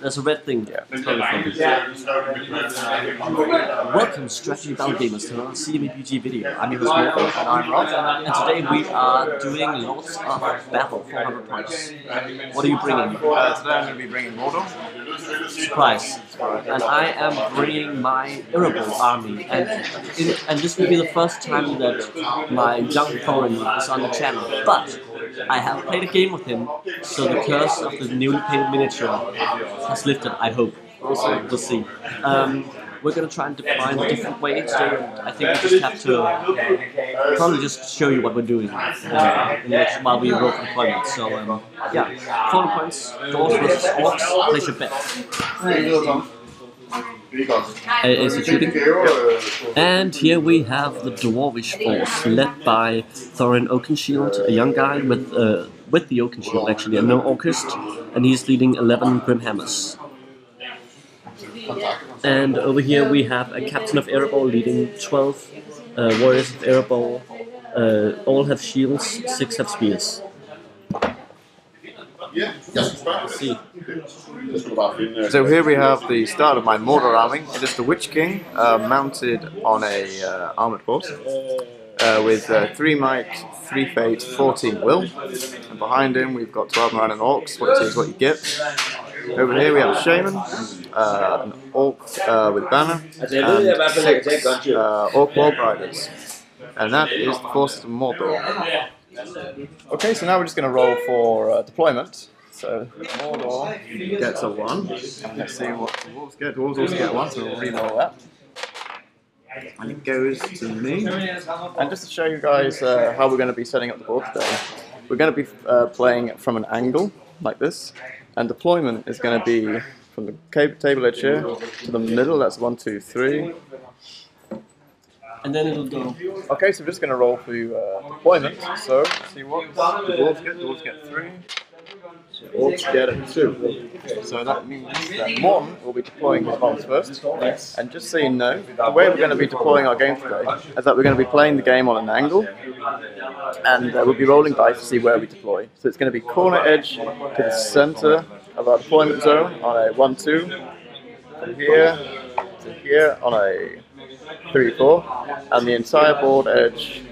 There's a red thing. Yeah. Totally Welcome, Strategy Battle Gamers, to another CMEBG video. I'm your host Morten, and I'm Rob, and today we are doing lots of battle for 100 points. What are you bringing? Uh, today I'm going to be bringing Mordor. Surprise. And I am bringing my Erebor army, and in, and this will be the first time that my young Thorin is on the channel. But I have played a game with him, so the curse of the newly painted miniature has lifted, I hope. We'll see. Um, we're gonna try and define a different way and I think we just have to probably just show you what we're doing uh, the while we roll for deployment. So um, yeah, 400 points, Dwarves versus Orcs, place your bet. And here we have the Dwarvish force, led by Thorin Oakenshield, a young guy with uh, with the Oakenshield actually, and no Orcrist, and he's leading 11 Grimhammers. And over here we have a Captain of Erebor leading 12 uh, Warriors of Erebor. Uh, all have shields, six have spears. Ja, jeg. See. Jeg skulle bare finde... øh, So here we have the start of my Mordor army. It is the Witch King, uh, mounted on a uh, armored horse, uh, with uh, 3 might, 3 fate, 14 will. And behind him we've got 12 Morannon Orcs, what you is what you get. Over here we have a Shaman, uh, an Orc uh, with banner, and six uh, Orc Warg Riders. And that is the forces of Mordor. Okay, so now we're just going to roll for uh, deployment. So Mordor gets a one. And let's see what the wolves get. Dwarves also get one, so we'll re-roll that. And it goes to me. And just to show you guys uh, how we're going to be setting up the board today, we're going to be uh, playing from an angle like this, and deployment is going to be from the table edge here to the middle. That's one, two, three. And then it'll go. Okay, so we're just going to roll for uh, deployment. So, see what the dwarves get. Dwarves get three. Orcs get a two. So that means that Morten will be deploying his bombs first. And just so you know, the way we're going to be deploying our game today is that we're going to be playing the game on an angle. And uh, we'll be rolling dice to see where we deploy. So it's going to be corner edge to the center of our deployment zone on a 1 2. From here to here on a 3 4. And the entire board edge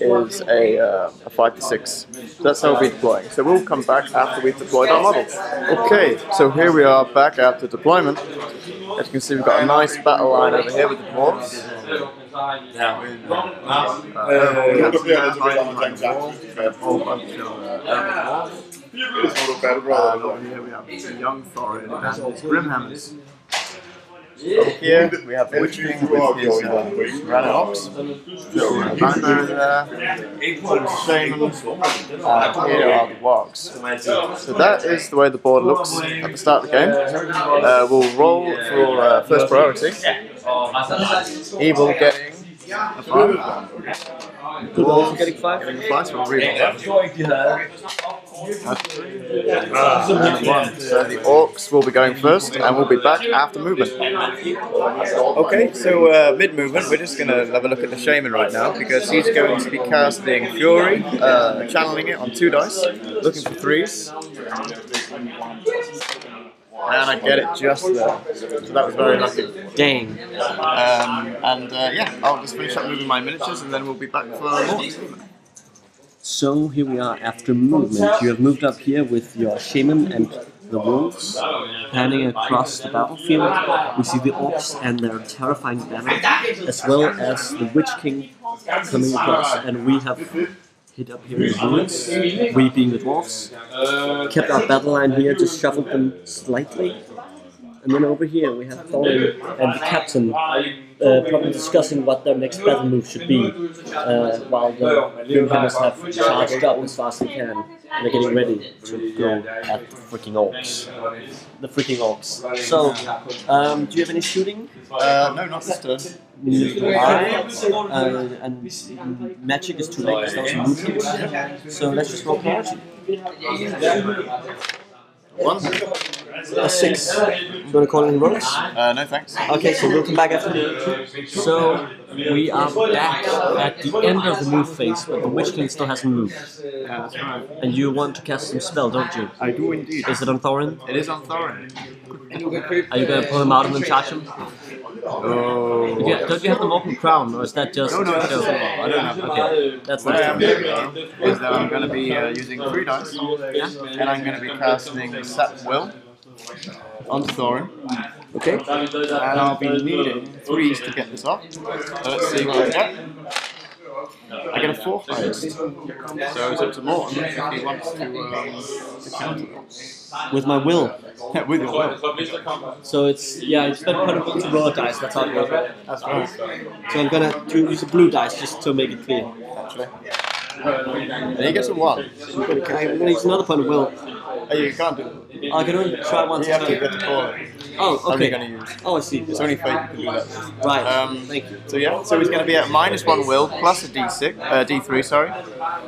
is a, uh, a 5 to 6. So that's how we'll be deploying. So we'll come back after we've deployed our models. Okay, so here we are back after deployment. As you can see, we've got a nice battle line over here with the dwarves. Så bliver jeg altså bare omkring sammen. a whole bunch of uh, urban dwarves. Det tror du, Battle And Royale. over here we have young Thorin and his Grimhammers. Over here we have the Witch King with his uh, Granite Ox. Banner there. And here are the Wargs. So that is the way the board looks at the start of the game. Uh, we'll roll for uh, first priority. Evil getting a five. Dwarves getting five. Getting a five, so we'll read that. And one. So the orcs will be going first, and we'll be back after movement. Okay, so uh, mid movement, we're just going to have a look at the shaman right now because he's going to be casting Fury, uh, channeling it on two dice, looking for threes. And I get it just there. So that was very lucky. Dang. Um, and uh, yeah, I'll just finish up moving my miniatures and then we'll be back for more. So here we are after movement. You have moved up here with your shaman and the wolves, panning across the battlefield. We see the orcs and their terrifying banner, as well as the Witch King coming across, and we have hit up here in ruins. We being the dwarves, kept our battle line here, just shuffled them slightly. And then over here we have Thorin and the captain uh, probably discussing what their next battle move should be, uh, while the Grimhammers have charged up as fast as they can. And they're getting ready to go at the freaking orcs. The freaking orcs. So, um, do you have any shooting? Uh, no, not this turn. Uh, and magic is too late because that was a movement. So let's just roll priority. One. A six. You want to call any rolls? Uh, no thanks. Okay, so we'll come back after. So we are back at the end of the move phase, but the Witch King still hasn't moved. Yeah. And you want to cast some spell, don't you? I do indeed. Is it on Thorin? It is on Thorin. Are you gonna pull him out and then charge him? Oh. Yeah, don't you have the Morgul Crown, or is that just? No, no, that's no. just I don't have. Okay, that's What I am not. doing though is that I'm going to be uh, using three dice, and I'm going to be casting Sap Will on Thorin, Okay. and I'll be needing threes to get this off. So let's see what I get. I get a four highest, so it's up to Morten if he wants to, um, to counter. With my will. Yeah, with your will. So it's yeah, it's better put it to roll dice. That's how it goes, right? That's right, So I'm gonna to use a blue dice just to make it clear. actually. And he gets a one. I'm gonna, I'm gonna use another point of will. Oh, you can't do it. I can only try once. You have to a get turn. the call. Oh, okay. going to use. Oh, I see. It's only fate you can do that. Right. Um, Thank you. So yeah, so he's going to be at minus one will plus a d6, uh, d3, sorry.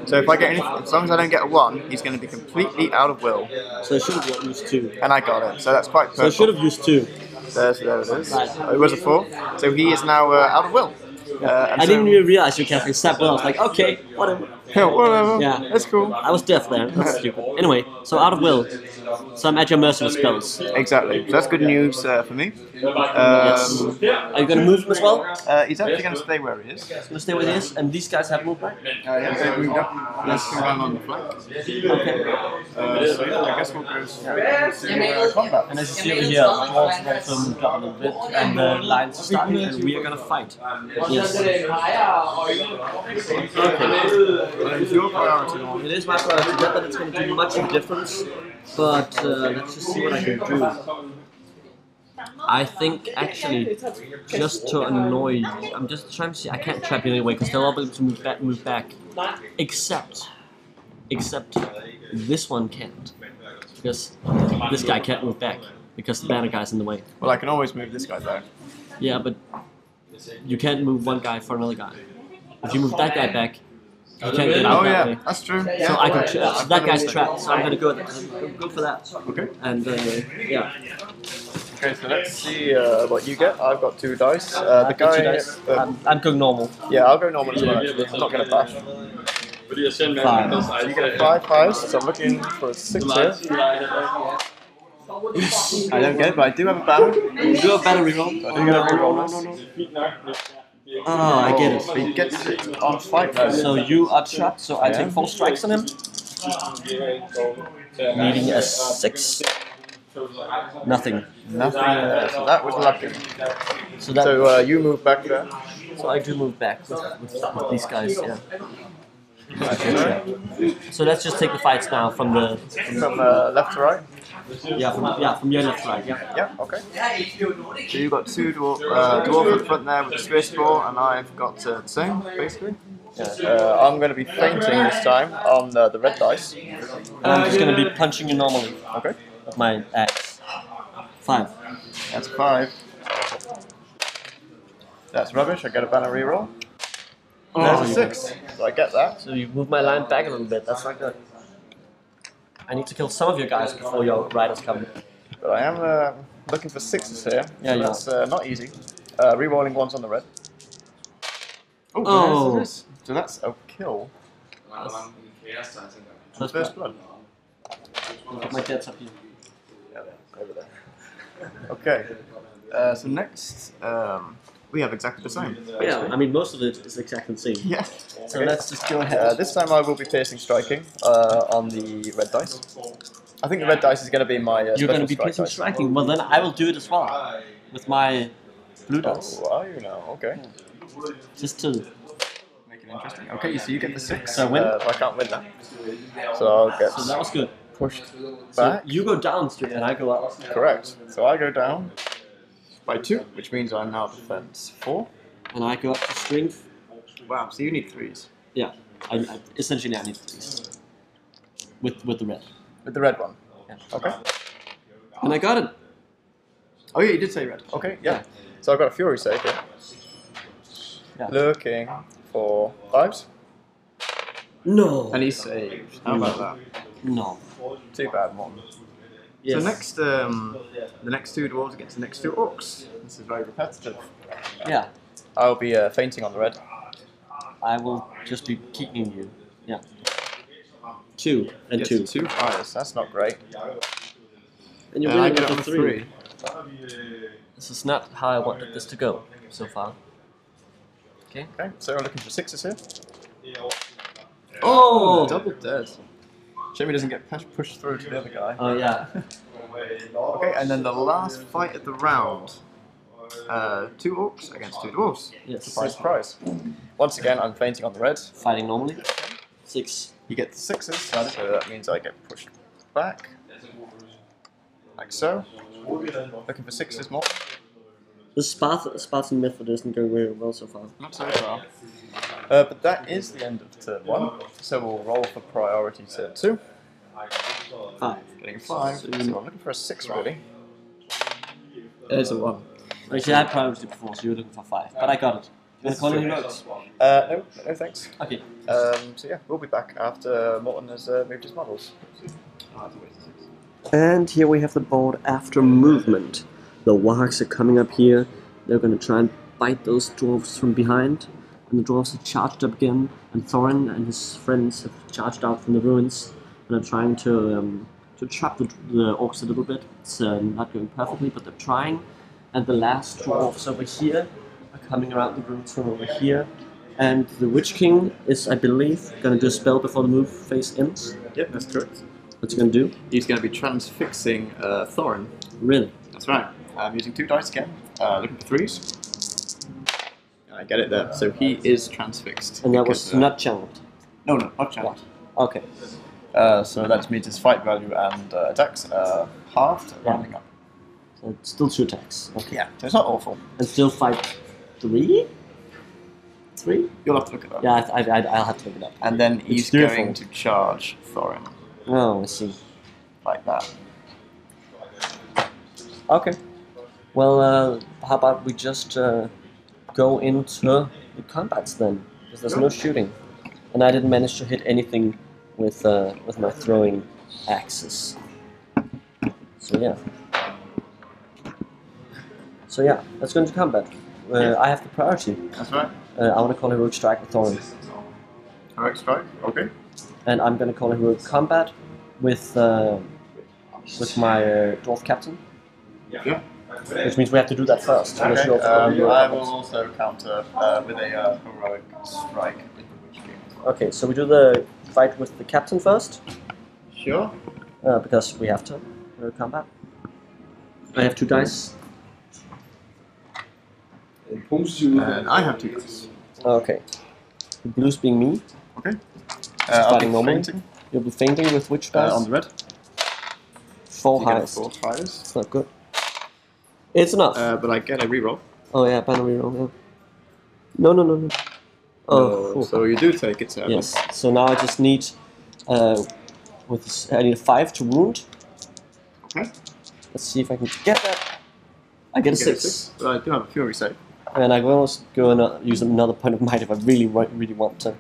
So if I get any, as long as I don't get a one, he's going to be completely out of will, So I should have used two. and I got it. So that's quite So I should have used two. There's, there it is. Oh, it was a four. So he is now uh, out of will. Uh, I so- didn't even realize you casting Sap Will. I was like, okay, whatever. Yeah, whatever. Yeah. That's cool. I was deaf there. That's stupid. Anyway, so out of will. So I'm at your mercy with spells. Exactly. So that's good news uh, for me. Yes. Um, Are you gonna move him as well? uh, he's actually going to stay where he is. Gonna stay where he is, and these guys have moved back. Uh, yeah, they've moved up. Let's around on the flank. Okay. Uh, so yeah, I guess we'll go straight to uh, combat. And as you see over here, the dwarves have also moved up a little bit, and the lines are starting, and we are gonna fight. Yes. Uh, It's your priority on It is my priority. Not that it's gonna do much of a difference, but uh, let's just see what I can do. I think actually, just to annoy you, I'm just trying to see. I can't trap you anyway because they'll all be able to move back. Move back, except, except this one can't because this guy can't move back because the banner guy's in the way. Well, I can always move this guy back. Yeah, but you can't move one guy for another guy. If you move that guy back, you can't get out Oh that yeah, way. that's true. So I can tra- so that guy's trapped. So I'm gonna go go for that. Okay. And uh, yeah, Okay, so let's see uh, what you get. I've got two dice. Uh, the I've got guy. two dice. uh, I'm, I'm going normal. yeah, I'll go normal as well. Actually, I'm not going to bash. Five. So you get a five highest. So I'm looking for a six here. I don't get it, but I do have a banner. You do a battery roll. I do get a reroll. No, no, no. Oh, I get it. He gets it on fight. So you are trapped. So I take four strikes on him, needing a six. Nothing. Nothing. Uh, so that was lucky. So that. So uh, you move back there. So I do move back with, with, with these guys. Yeah. So let's just take the fights now from the From uh, left to right. Yeah from yeah from your left to right. Yeah. Yeah, okay. So you've got two dwarf, uh, dwarf at the front there with the spear spore, and I've got uh, the same, basically. Uh, I'm going to be feinting this time on uh, the red dice. And I'm just gonna be punching you normally Okay. with my axe. Five. That's five. That's rubbish. I get a banner reroll. That's a six. So I get that. So you move my line back a little bit. That's not good. I need to kill some of your guys before your riders come. But I am uh, looking for sixes here. Yeah, so you that's uh, not easy. Uh, rerolling ones on the red. Oh, Oh. there's this. So that's a kill. First First blood. blood. My deads up here. Yeah, over there. Okay. Uh, so next, um, we have exactly the same. Yeah, I mean most of it is exactly the same. Yeah. So Okay. let's just go ahead. Uh, this time I will be piercing striking uh, on the red dice. I think the red dice is going to be my uh, You're gonna be strike piercing dice. striking. Well then I will do it as well. With my blue dice. Oh, are you now? Okay. Just to Make it interesting. Okay, so you get the six. So I win? Uh, I can't win that. So I'll get so that was good. pushed So you go down straight and I go up. Correct. So I go down by two, which means I'm now defense four. And I go up to strength. Wow. So you need threes Yeah. I, I essentially I need threes. With with the red. with the red one. Yeah. Okay. And I got it. Oh yeah, you did say red. Okay. Yeah. So I've got a fury save here. Yeah. Looking for fives, No. and he saved. How about that? No. Too bad, one. Yes. So next, um, the next two dwarves against the next two orcs. This is very repetitive. Yeah. I'll be uh, feinting on the red. I will just be kicking you. Yeah. Two and Gets two. two fires. That's not great. And you're And I winning get with on a a three. three. This is not how I wanted this to go so far. Okay. Okay, so we're looking for sixes here. Oh! Double dead. Jimmy doesn't get pushed through to the other guy. Oh yeah. Okay, and then the last fight of the round. Uh, two orcs against two dwarves. Yes. Surprise, surprise. Once again, I'm feinting on the red. Fighting normally. Six. He gets sixes, so that means I get pushed back. Like so. Looking for sixes more. The Spartan, Spartan method isn't going very well so far. Not so far. Uh, but that is the end of turn one. So we'll roll for priority turn two. Five. Getting a five. So I'm looking for a six really. There's a one. Actually, I had priority before, so you were looking for five. But I got it. You want to call any notes? Uh, no, no thanks. Okay. Um, so yeah, we'll be back after Morten has uh, moved his models. And here we have the board after movement. The wargs are coming up here. They're gonna try and bite those dwarves from behind. And the dwarves have charged up again. And Thorin and his friends have charged out from the ruins and are trying to um, to trap the, the orcs a little bit. It's uh, not going perfectly, but they're trying. And the last dwarves over here are coming around the ruins from over here. And the Witch King is, I believe, gonna do a spell before the move phase ends. Yep, that's correct. What's he gonna do? He's going to be transfixing uh, Thorin. Really? That's right. I'm using two dice again, uh, looking for threes. I get it there. So he is transfixed. And that was uh, not charmed. No, no, not challenged. Okay. Uh, so that means his fight value and uh, attacks are halved, Yeah. rounding up. So it's still two attacks. Okay. Yeah, so it's not awful. And still fight three? Three? You'll have to look at that. Yeah, I, I, I, I'll have to look it up. And then he's going to charge Thorin Oh, I see. like that. Okay. Well, uh, how about we just uh, go into the combats then? Because there's no shooting. And I didn't manage to hit anything with, uh, with my throwing axes. So yeah. So yeah, let's go into combat. Uh, I have the priority. That's right. Uh, I want to call Heroic Strike with Thorin. Correct strike. Okay. and I'm gonna call heroic combat with uh, with my uh, dwarf captain, Yeah. Which means we have to do that first. Okay. you also call Um, I combat. will also counter uh, with a uh, heroic strike with the Witch King. Okay, so we do the fight with the captain first, Sure. uh, because we have to heroic combat. I have two dice. And I have two dice. Okay, the blues being me. Okay. Uh, I'll be Starting normally. feinting You'll be feinting with which dice? uh, on the red. Four You get four fires. It's not good. It's enough. Uh, but I get a reroll. oh yeah, binary roll. Yeah. No, no, no, no. Oh, cool. so you do take it, Sam. Yes. So now I just need uh, with this- I need a five to wound. Okay. Let's see if I can get that. I get a get six, But I do have a fury save. and I can almost go and uh, use another point of might if I really, really want to.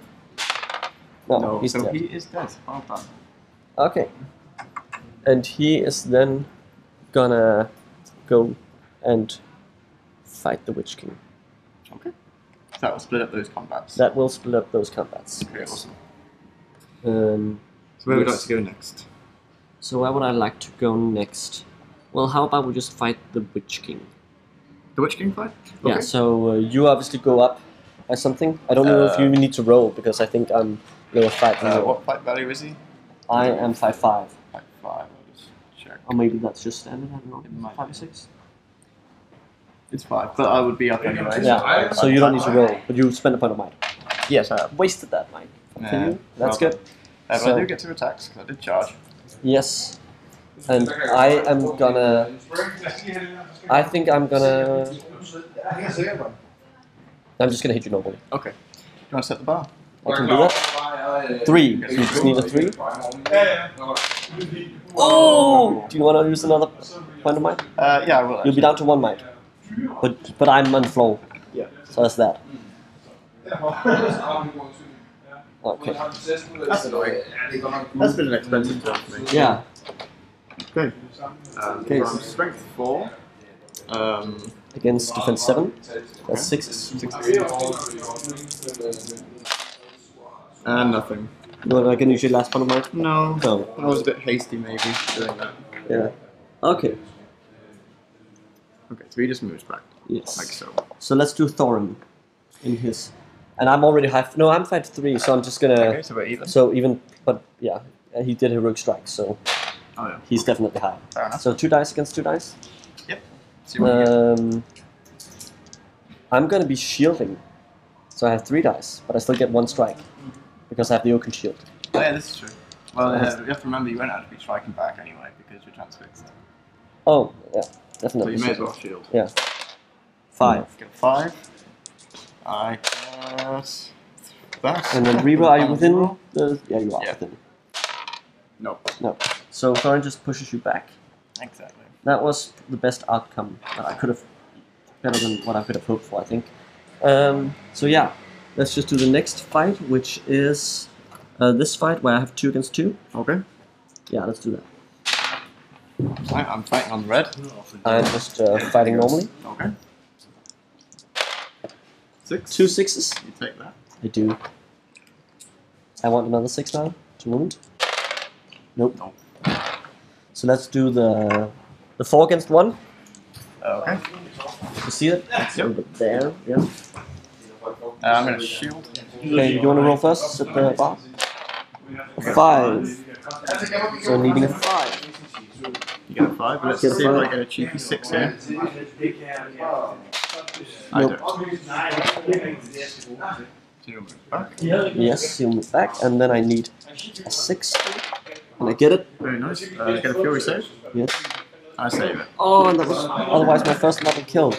No, no, he's so dead. he is dead. Well done. Okay. And he is then gonna go and fight the Witch King. Okay. So that will split up those combats. That will split up those combats. Okay, awesome. Um, So where would you like to go next? so where would I like to go next? Well, how about we just fight the Witch King? The Witch King fight? Yeah, so uh, you obviously go up by something. I don't know if you Uh, need to roll because I think I'm lower fight than Uh, you. what fight value is he? I am five five, Fight five. I'll check. or maybe that's just standard. I don't know. Five or six. It's five, but I would be up anyway. Yeah. So you don't need to roll, but you spend a point of might. Yes, I. Wasted that might. Yeah, Can you? That's well good. Uh, but So- I do get two attacks because I did charge. Yes. And I am gonna. I think I'm gonna. I'm just gonna hit you normally. Okay. Do you want to set the bar? I can do that. Three. So you just need a three. Oh! Do you want to use another point of might? Uh, yeah, I will. You'll be down to one might. But but I'm on floor. Yeah. So that's that. Okay. That's annoying. That's been an expensive job for me. Yeah. Okay. Um, Okay. from strength four. Um, Against defense seven. That's sixes. and nothing. No, I can use your last one of mine. No. No. I was a bit hasty maybe doing that. Yeah. Okay. Okay, so he just moves back Yes. like so. So let's do Thorin in his. And I'm already high. No, I'm five three, so I'm just gonna. Okay, so we're even. So even, but yeah, he did heroic strike, so Oh yeah. he's definitely high. Fair enough. So two dice against two dice. See what. Um, I'm gonna be shielding, so I have three dice, but I still get one strike because I have the Oaken Shield. Oh yeah, this is true. Well, uh, you have to remember you won't have to be striking back anyway because you're transfixed. Oh yeah, So definitely. you may as well shield. Yeah. Five. Get a five. I get that. And then reroll. Are you within the? Yeah, you are Yeah. within. No. No. So Thorin just pushes you back. Exactly. That was the best outcome that I could have, better than what I could have hoped for, I think. Um, so yeah, let's just do the next fight, which is uh, this fight where I have two against two. Okay. Yeah, let's do that. Right, I'm fighting on the red. I'm just uh, fighting normally. Okay. Six. Two sixes. You take that. I do. I want another six now to wound. Nope. Nope. So let's do the the four against one. Okay. You see it? It's Yep. over there. Yeah. Uh, I'm gonna shield. Okay, you want to roll first? At the bar. A five. So needing a five. You get a five. but Let's Get a see if I five. get a cheeky six here. I Nope. don't. Back. Yes, you move back, and then I need a six. And I get it. Very nice. Uh, get a fury save. Yes. I save it. Oh, and that was otherwise my first level killed.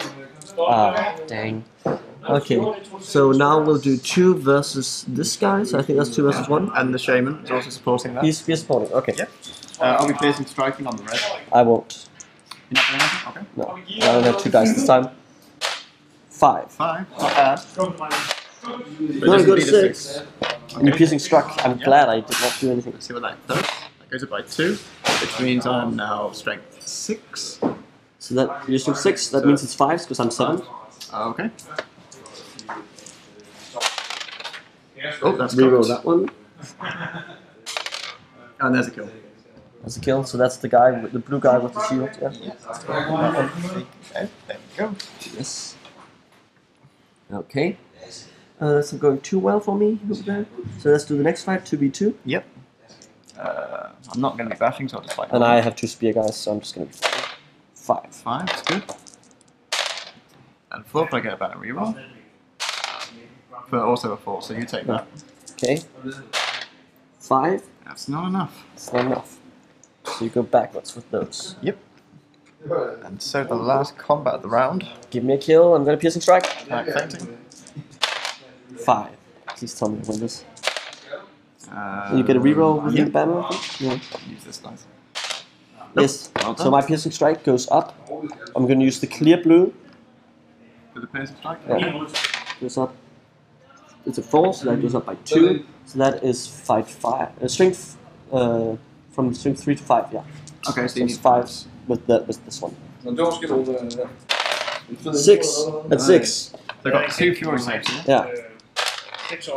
Ah, dang. Okay, so now we'll do two versus this guy. So I think that's two versus one. And the shaman is also supporting that. He's, he's supporting. Okay, Yep. Uh, I'll be piercing striking on the red. I won't. You're not doing anything? Okay. No, I don't have two dice this time. Five. Five. Not bad. But No, it you doesn't got a need six. And you're piercing struck. I'm glad I did not do anything. Let's see what that does. That goes up by two, which means I'm now strength six. So that you're still six. That means it's fives because I'm seven. Uh, okay. Oh, that's Reroll cocked. that one. And there's a kill. That's a kill. So that's the guy with the blue guy with the shield. Yeah. Okay, there you go. Yes. Okay. Uh, that's not going too well for me over there. So let's do the next fight, 2v2. Yep. Uh, I'm not going to be bashing, so I'll just fight. And I have two spear guys, so I'm just gonna be five. Five, that's good. And four, but I get a better reroll. But also a four, so you take that. Okay. Five. That's not enough. It's not enough. So you go backwards with those. Yep. And so the last combat of the round. Give me a kill. I'm gonna piercing strike. Five. Please tell me to win this. Uh, you get a reroll with yep. the banner. Yeah. Use this dice. Yes. Well So my piercing strike goes up. I'm gonna use the clear blue. With the piercing strike? Yeah. Goes up. It's a four, so that goes up by two. So that is five five. Uh, strength uh, from strength three to five. Yeah. Okay, so So you it's need five with the with this one. Six. Six. That's six. So I've got two fury saves. Yeah.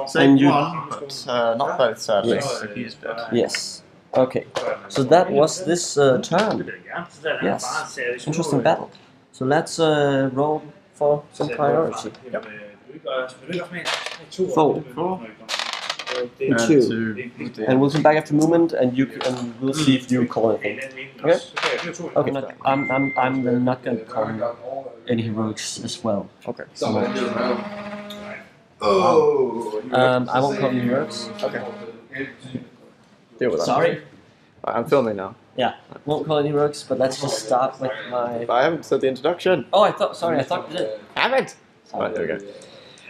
Save And you- one, but uh, not both, sadly. Yes. So. Yes. Okay. So that was this uh, turn. Yes. Interesting battle. So let's uh, roll for some priority. Four. Four. And two. two. And we'll come back after movement, and you c- and we'll see if you call anything. Okay. Okay. not- I'm I'm, I'm not gonna call any heroics as well. Okay. Oh. Um, I won't call any heroics. Okay. Deal with that. Sorry. I'm filming now. Yeah. Won't call any heroics, but let's just start with my. I haven't said the introduction. Oh, I thought. Sorry, I thought you did. Haven't. Right, there we go.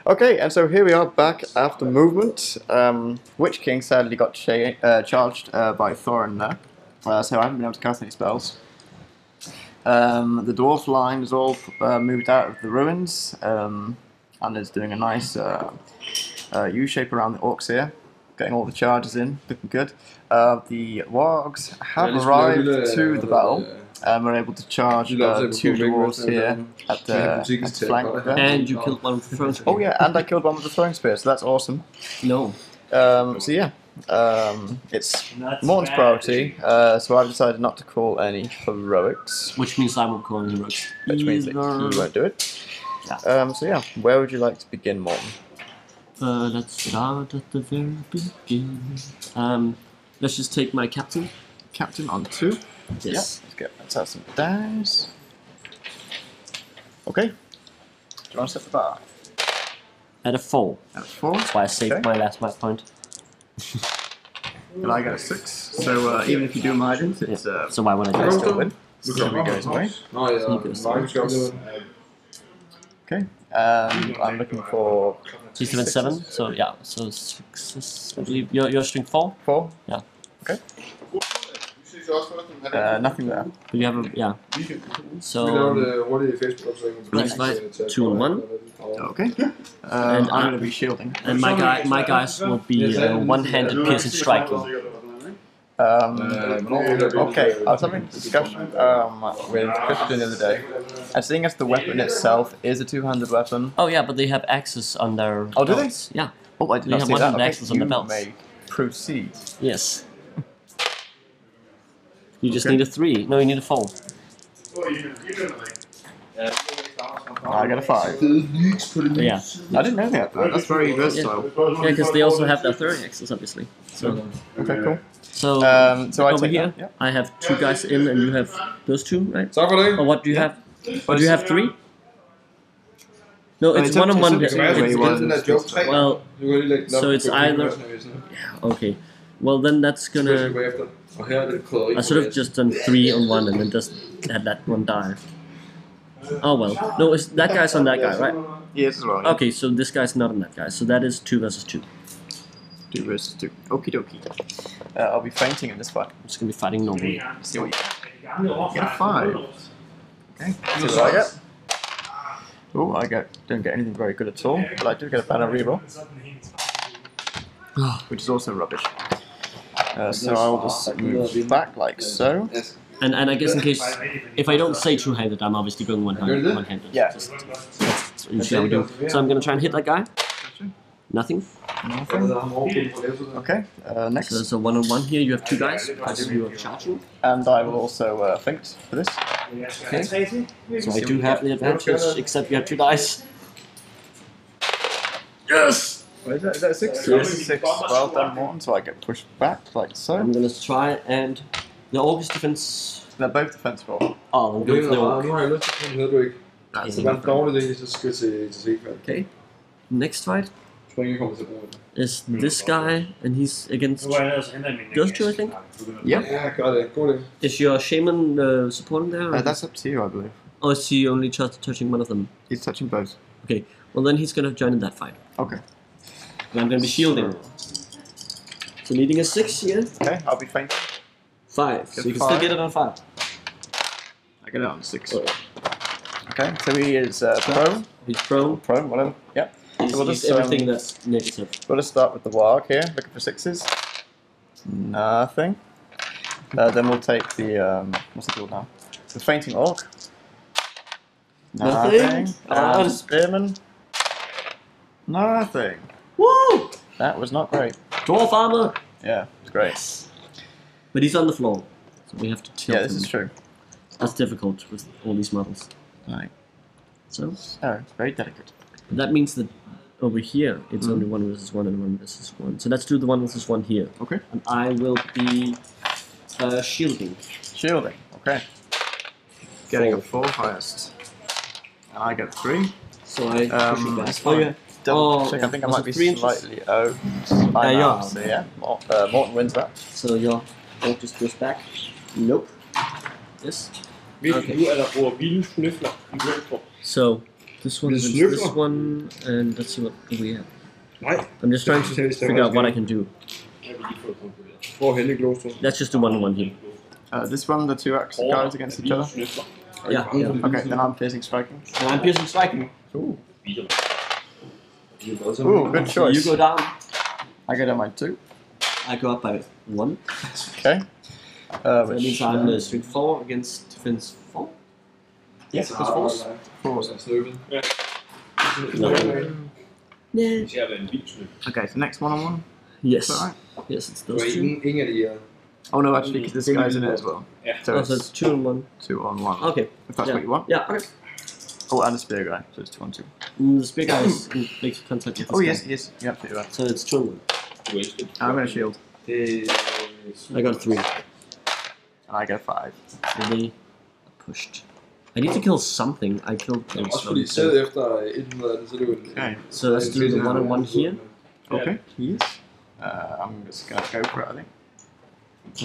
Okay, and so here we are back after movement. Um, Witch King sadly got cha- uh, charged uh, by Thorin there, uh, so I haven't been able to cast any spells. Um, the dwarf line is all uh, moved out of the ruins um, and is doing a nice uh, uh, U shape around the orcs here. getting all the charges in, looking good. Uh, the Wargs have arrived to the battle. Hedder Um, we're able to charge uh, two på dwarves here at the, Hele at the flank there. And you killed one of the thrones. Oh yeah, and I killed one with the throwing spear, so that's awesome. No. Um, so yeah, um, it's Morten's priority, uh, so I've decided not to call any heroics, Which means I won't call any heroics. which means that Either. he won't do it. Yeah. Um, so yeah, where would you like to begin, Morten? Uh, let's start at the very beginning. Um, let's just take my captain. Captain on two. Yes. Yeah, let's get let's have some dice. Okay. Do you want to set the bar? At a four. At a four. That's why I saved Okay. my last match point. And I get a six. So uh, even if you do margins, it's uh, So why would I I do still win. So he goes away. Nå ja, Sneakers. mange skal opleve. Okay. And I'm looking for He's seven seven. So yeah. So six. I believe you're you're string four. four. Yeah. Okay. Uh, nothing there. But you have a yeah. So det hurtigt i Facebook-opslag. Let's fight two and one. Okay. Um, And I'm going to be shielding. and my guy my guys will be uh, one-handed piercing striking. Um, okay, I was having a discussion um, with Christian the other day, and seeing as the weapon itself is a two-handed weapon. Oh yeah, but they have axes on their. Oh, do they? Yeah. Oh, I did They not have see one that. hand Okay, axes on the you belts. may proceed. Yes. You just need a three. No, you need a four. I got a five. Yeah. I didn't know that. That's very versatile. Yeah, because they also have their throwing axes, obviously. So, Okay, cool. so Um, so I over here, yeah. I have two guys in, and you have those two, right? Tak. Or what do you have? Or do you have three? No, it's it's one on up- one. it's It's, up to you. it's, Where you Den want. der joke 3. well, Du kan lige lægge den op So it's either- hvis man vil sådan. okay. Well, then that's gonna. Vi bagefter. Og her det krydderi. I should have just done three on one, and then just had that one die. Oh well. No, it's, that guy's on that guy, right? Yes, as well. yeah. Okay, so this guy's not on that guy. So that is two versus two. Two versus two. Okie dokie. Uh, I'll be feinting in this fight. I'm just gonna be fighting normally. See what you get. a five. Okay. See what I get. Oh, I get don't get anything very good at all, but I do get a banner reroll, which is also rubbish. Uh, so I'll just move back like so. And and I guess in case if I don't say two-handed, I'm obviously going one-handed. Really? One-handed. Yeah. Just, that's usually how do. So I'm gonna try and hit that guy. Nothing. Nothing. Okay. Uh, next, So there's a one-on-one here. You have two guys. Because you are charging. and I will also uh, feint for this. Okay. So I do have the advantage, except you have two dice. Yes. Is that, is that six? Yes, six. Well done, Morten. So I get pushed back like so. I'm gonna try and the August defense. They're both defensible. Oh, I'm Det going for the meget. orc. Nu har jeg lyst til at komme hedder du. That's Det var en dårlig idé, så skal til, til Okay. Next fight Jeg tror ikke, jeg kommer til at bruge det. is this guy, and he's against. Those two, I think. Yeah. Ja, gør det. God idé. Is your shaman uh, supporting there? or- Uh, that's up to you, I believe. Or is he only just touching one of them? He's touching both. Okay. Well, then he's gonna join in that fight. Okay. And I'm gonna be shielding. So needing a six here. Okay, I'll be feinting. Five. So Get you can still get it on five. I get it on six. Oh. Okay, so he is uh, prone. He's prone. Prone, whatever. Yep. He's, Well, he's this, um, everything that's negative. We'll just start with the warg here, looking for sixes. Nothing. Uh, then we'll take the um, what's it called now? The feinting orc. Nothing. Ah. And spearman. Nothing. Woo! That was not great. Dwarf armor. Yeah, it's great. Yes. But he's on the floor, so we have to tilt Yeah, this him. is true. That's difficult with all these models. Right. So Oh, very delicate. but that means that over here it's Mm. only one versus one and one versus one. So let's do the one versus one here. Okay. And I will be uh, shielding. Shielding. Okay. Getting a four highest. And I get three. So I push Um, it back. Oh yeah. Double Oh, check. I think I might be three inches? slightly owed. Yeah, I you know. are. So yeah, Mor- uh, Morten wins that. So your bolt just goes back. Nope. Yes. Okay. okay. nu er der bruger vilde snøfler i Vølstrup. So this one This is this one, and let's see what we have. Nej, I'm just trying to figure out what I can do. det har vi lige fået konkluderet. Hvor hen i Glostrup? Let's just do one on one here. Uh, this one, the two axe guys against each other. Yeah, yeah. Okay, then I'm piercing striking. And I'm piercing striking. Videre. Ooh, good So you go down. I get on my two. I go up by one. Okay. Uh, That which, means I'm uh, strength four against defense four. Yes, Plus force. Force. Sløben. No. Yeah. Især at være en vild snø. Okay, so next one on one. Yes. Alright. Yes, it's Der those var two. ingen, ingen af de her. Oh no, actually, because this guy's in it as well. Yeah. So Oh, so it's it's two on one. two on one. Okay. If that's yeah. what you want. Yeah. Okay. Oh, and a spear guy, so it's two on two. Mm, the spear guy is in makes contact with this Oh guy. yes, yes, you're absolutely right. So it's two and one. Du. I'm gonna shield, I got a three. and I got five. And they pushed. I need to kill something. I killed those. også efter 100 så er det jo en... Okay. So let's do the one on one here. Okay. Yes. Uh, I'm just gonna go for it. I think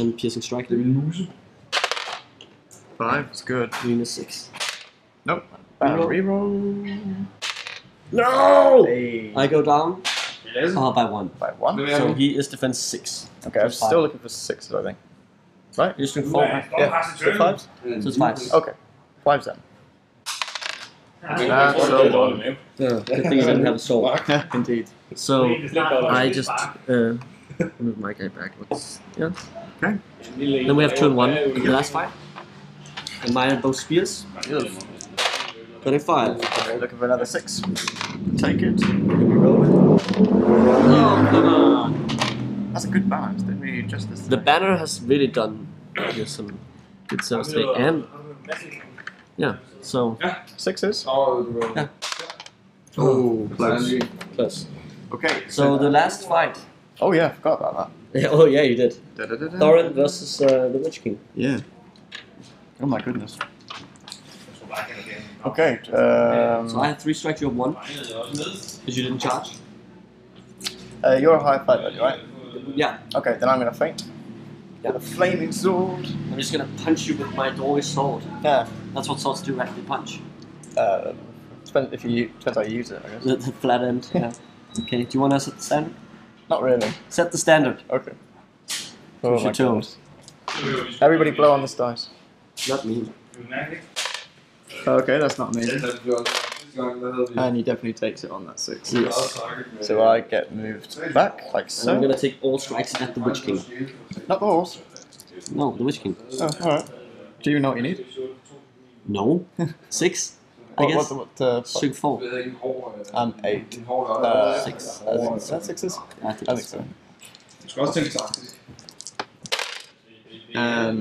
And piercing strike. Det er min muse. five. It's good. Minus six. Nope. Uh, Reroll. reroll. No! Hey. I go down Lasse. uh, by one. By one. Hvem So he is defense six. Okay, I'm Five. still looking for sixes. I think. Right. You're strength four. right? Yeah. So fives. So it's fives. Okay. Fives then. That's so dårlig one. mave. Good thing you didn't have a sword. Indeed. So Det slet ikke dårlig I just uh, move my guy backwards. Yeah. mave. Then we have two and one. The last five. And mine are both spears. Twenty-five. Looking for another six. Take it. Oh, come on. That's a good balance. Didn't we adjust this? The banner has really done some good service today, and yeah. So sixes. Åh, du var... Oh, Close. close. Okay. So the last fight. Oh yeah, I forgot about that. oh yeah, you did. that. Da-da-da-da. Thorin versus uh, the Witch King. Yeah. Oh my goodness. Okay. Um, So I have three strikes. You have one because you didn't charge. uh, you're a high fight value, right? Yeah. Okay, then I'm gonna feint. Yeah. The flaming sword. I'm just gonna punch you with my Dorish sword. Yeah. That's what swords do, right? They punch. Uh, depends if you depends how you use it, I guess. The, the flat end. Yeah. Okay. Do you want to set the standard? Not really. Set the standard. Okay. Push Oh your my toes. Everybody blow on this dice. Not me. Okay, that's not me. Det jo også... Sidste gang, der havde vi... And he definitely takes it on that six. Yes. So I get moved back like so. I'm gonna take all strikes at the Witch King. Not the horse. No, the Witch King. Oh, alright. Do you know what you need? No. Six. I What, guess. what, what, uh, Strength four. Jeg ved ikke, en hård... and eight. En hård... Uh, Six. Is that sixes? I think, I think so. Du skal også tænke taktisk. And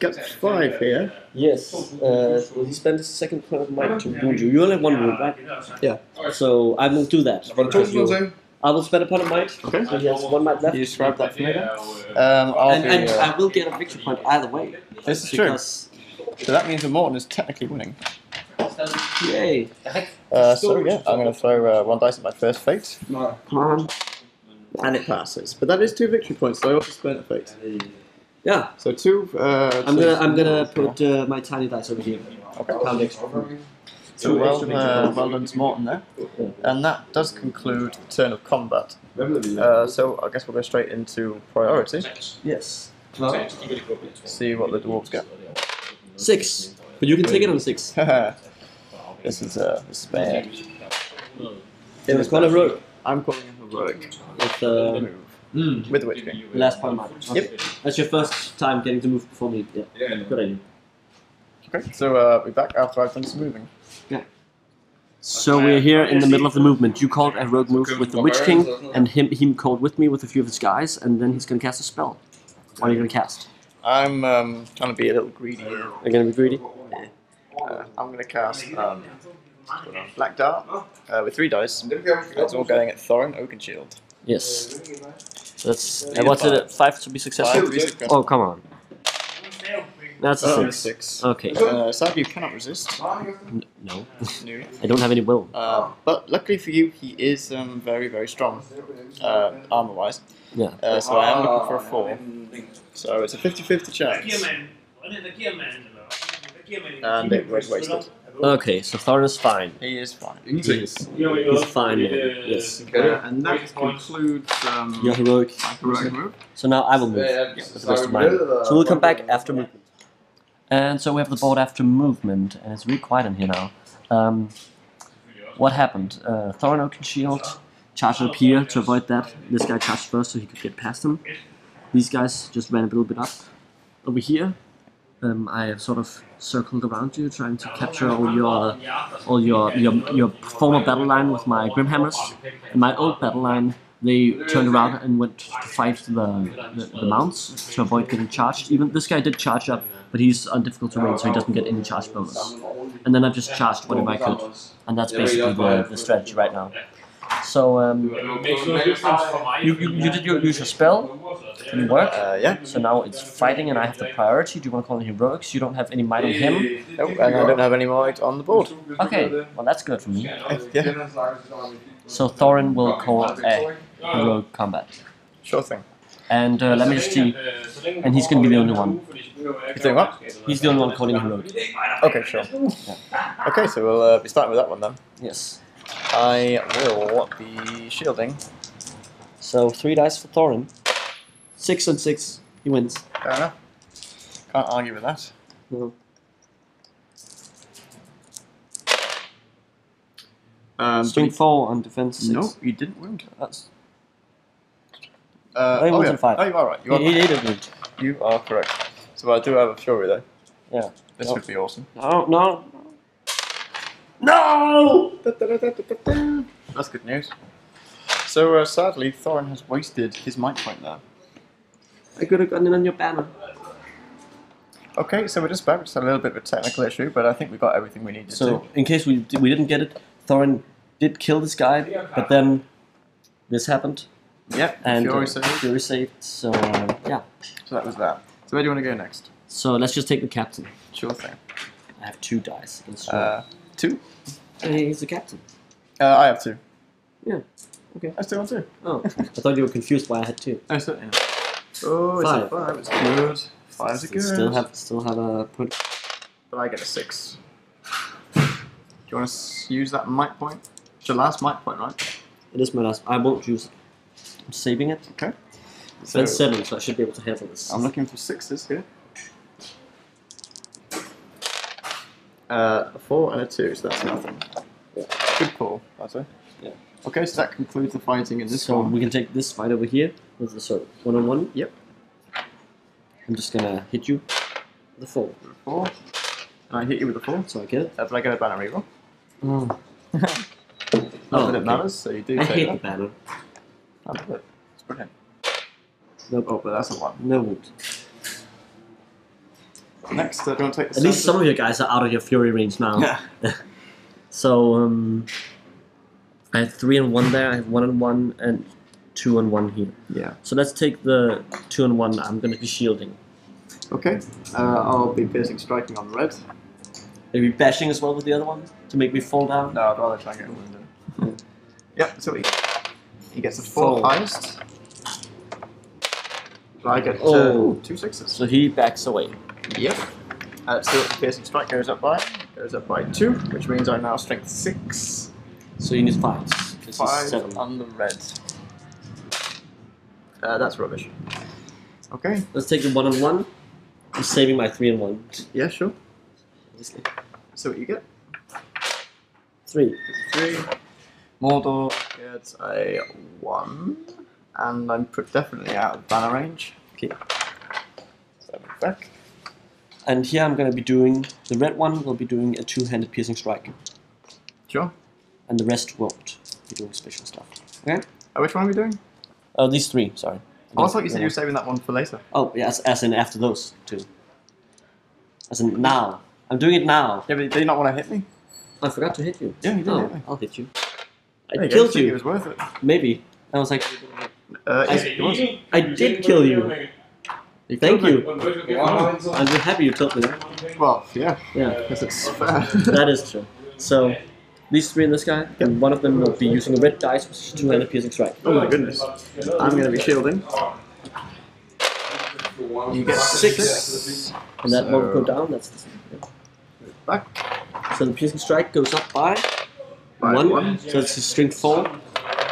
get five here. Yes. Uh, will he spend his second point of might to wound you? You only have one wound, right? Yeah. So I will do that. Var det to, because you- I will spend a point of might. Okay. So he has one might left. You describe that for me then? Um, I'll And, be, and uh, I will get a victory point either way. this is true. Because, So that means that Morten is technically winning. yay. Uh, so yeah, I'm going to throw uh, one dice at my first fate. Nej. Come on. And it passes. But that is two victory points, so I also spent a fate. Yeah. So two. Uh, I'm two- gonna I'm gonna put uh, my tiny dice over here. Okay. Count extra. So well, uh, well done to Morten there. And that does conclude the turn of combat. Hvad blev det? Uh, so I guess we'll go straight into priority. Yes. See what the dwarves get. Six. But you can take it on six. this is uh, this is bad. It was quite a rogue I'm calling him heroic. with uh, Move with the Witch King. last point of mine. Yep. That's your first time getting to move before me. Yeah. Ja, Good idea. Okay, so uh, we're back after I've done some moving. So we're here in the middle of the movement. You called a rogue move with the Witch King, and him him called with me with a few of his guys, and then he's gonna cast a spell. What are you gonna cast? I'm um, trying to be a little greedy here. Are gonna be greedy? Uh, I'm going to cast um, Black Dart uh, with three dice. Det kan jeg måske It's all going at Thorin Oakenshield. Yes. That's. And what's it? Five to be successful. Five to be successful. Oh come on. That's a Oh, six. six. Okay. Uh, sadly, you cannot resist. N- no. No. I don't have any will. Uh, but luckily for you, he is um, very, very strong, uh, armor wise. Yeah. Uh, so I am looking for a four. So it's a 50 50 chance. And it was wasted. Okay, so Thorin is fine. He is fine. He is. He's fine. man. Yes. Uh, and that concludes um, Your heroic. heroic move. So now I will move. Ja, ja, with the rest of mine. So we'll come back after movement. And so we have the board after movement, and it's really quiet in here now. Um, what happened? Uh, Thorin Oakenshield charged up here to avoid that. This guy charged first so he could get past him. These guys just ran a little bit up. Over here, um, I sort of circled around you, trying to capture all your all your your, your former battle line with my Grimhammers. In my old battle line, they turned around and went to fight the, the, the mounts to avoid getting charged. Even this guy did charge up, but he's on difficult terrain, so he doesn't get any charge bonus. And then I've just charged whatever I could, and that's basically the, the strategy right now. So um, you, you, you did your, use your spell, didn't work. Uh, yeah. So now it's fighting, and I have the priority. Do you want to call it heroics? You don't have any might on him. Nope, and I don't have any might on the board. Okay, well that's good for me. Yeah. So Thorin will call a heroic combat, Sure thing. and uh, let me just see. And he's gonna be the only one. You think what? He's the only one calling heroic. Okay, sure. Okay, so we'll uh, be starting with that one then. Yes. I will be shielding. So three dice for Thorin. Six and six. He wins. Fair enough. Can't argue with that. No. Um, Strength four on defense six. no, you didn't wound. That's, Uh, Oh, he oh, yeah. five. oh, you are right. You are, he, he did wound. you are correct. So I do have a fury though. Yeah. This No. would be awesome. No, no. No! That's good news. So uh, sadly, Thorin has wasted his might point there. I could have gotten it on your banner. Okay, so we're just back. Just a little bit of a technical issue, but I think we got everything we needed So, in case we we didn't get it, Thorin did kill this guy, but then this happened, to. Yep, and fury uh, saved. Fury saved. So uh, yeah. So that was that. So where do you want to go next? So let's just take the captain. Sure thing. I have two dice against Uh, two. Hey, he's the captain. Uh, I have two. Yeah. Okay. I still want two. Oh, I thought you were confused why I had two. I certainly not. Oh, it's Five. a five. It's good. Fives are good. Still have still have a put. But I get a six. Do you want to use that might point? It's your last might point, right? It is my last. I won't use it. I'm saving it. Okay. Defense seven, so I should be able to handle this. I'm looking for sixes here. Uh, a four and a two, so that's nothing. Good call, that's it. Yeah. Okay, so that concludes the fighting in this so one. we can take this fight over here with the sort one on one. Yep. I'm just gonna hit you with a four. Four. And I hit you with a four. So I get it. Uh, but I get a banner reroll. Oh, Not that okay. it matters, so you do I take hate the that. banner. I love it. It's brilliant. Nope. Oh, but that's a one. No wound. Next, uh, do you take the At least some of your guys are out of your fury range now. Yeah. So um, I have three and one there. I have one and one and two and one here. Yeah. So let's take the two and one. I'm gonna be shielding. Okay. Uh, I'll be piercing striking on red. Maybe bashing as well with the other one to make me fall down. No, I'd rather try and get wound. Yep, so he, he gets a four highest. So I get uh, Oh. two sixes. So he backs away. Yep. Uh, still, the piercing strike goes up by goes up by two, which means I'm now strength six. So you need fives. 'cause he's Five seven. on the red. Uh, that's rubbish. Okay. Let's take the one on one. I'm saving my three and one. Yeah, sure. So what you get? Three. Three. Mordor gets a one, and I'm pr- definitely out of banner range. Okay. Seven back. And here I'm gonna be doing the red one will be doing a two-handed piercing strike, Sure. and the rest won't be doing special stuff. Okay. Uh, which one are we doing? Oh, these three. Sorry. Oh, I thought you said you were saving that one for later. Oh, yeah, as, as in after those two. As in now. I'm doing it now. Yeah, but did you not want to hit me? I forgot to hit you. Yeah, you did Oh, hit. I'll hit you. I you go, killed see, It was worth it. Maybe. I was like, Uh, I- yes. I did kill you. You Thank killed me. you. I'm happy you told me that. Well, yeah, Yeah, because it's fair. that is true. So, these three in this guy, and one of them will be using a red dice, which is two-handed piercing strike. oh my goodness. I'm going to be shielding. You get six. And that So- won't go down. That's the same. Back. So the piercing strike goes up by, By one, one. so it's his strength four,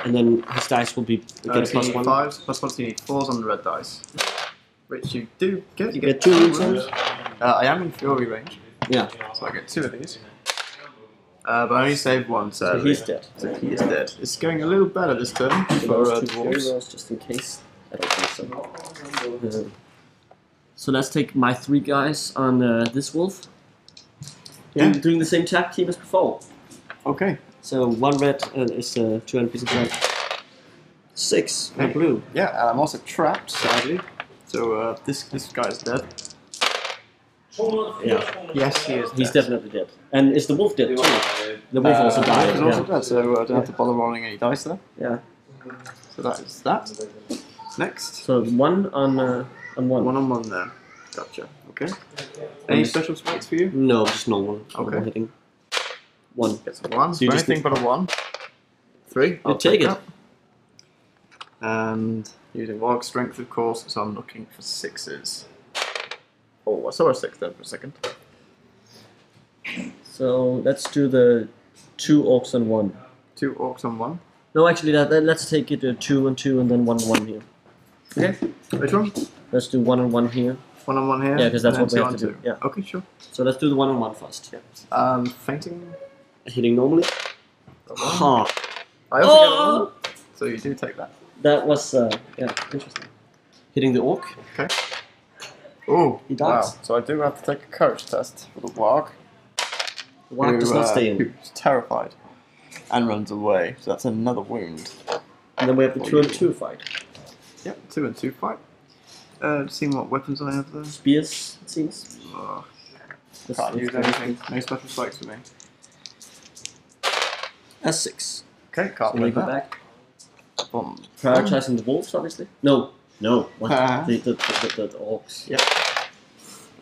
and then his dice will be Uh, get a so you plus need one. Fives, plus one, so you need fours on the red dice. Which you do get. You Get get two two wounds wounds. Uh, I am in fury range, Yeah. so I get two of these. Uh, but I only saved one, So sadly. he's dead. So he is dead. It's going a little better this turn for Those uh, dwarves. just in case. I don't think so. Uh, so let's take my three guys on uh, this wolf. Yeah. Doing- Doing the same tag team as before. Okay. So one red uh, is uh, 200 pieces of red. Six Okay. blue. Yeah, and I'm also trapped, sadly. So uh, this this guy's dead. Yeah, Yes, he is. he's dead. definitely dead. And is the wolf dead too? The wolf Uh, also died. He's Yeah. also dead, so uh, I don't have to bother rolling any dice there. yeah. So that is that. Next, So one on uh, on one. one on one there. Gotcha. Okay. Any special sprites for you? No, just normal. normal Okay. hitting. One. Gets a one. So you So just anything but a one. Three. I'll take it. that. And using log strength, of course, so I'm looking for sixes. Oh, I saw a six there for a second. So let's do the two orcs and one. Two orcs and one. No, actually, that, that let's take it to two and two, and then one and one here. Okay. Which one? Let's do one and one here. One on one here. Yeah, 'cause that's what we have to on do. yeah Okay, sure. So let's do the one and one first. yeah Um, feinting. Hitting normally. the one. I also get Oh! one. So you do take that. That was uh, yeah, interesting. Hitting the orc. Okay. Oh, He dies. Wow. So I do have to take a courage test for the warg. The warg does not uh, stay in. Who's terrified and runs away. So that's another wound. And then we have the two and two fight. Yep, two and two fight. Uh, seeing what weapons I have there. Spears, it seems. Oh, can't use anything. No special strikes for me. S six. Okay, can't So we win that. back. Boom. Prioritizing the wolves, obviously. No, no. What? Uh-huh. the, the, the, the, the orcs. Yep.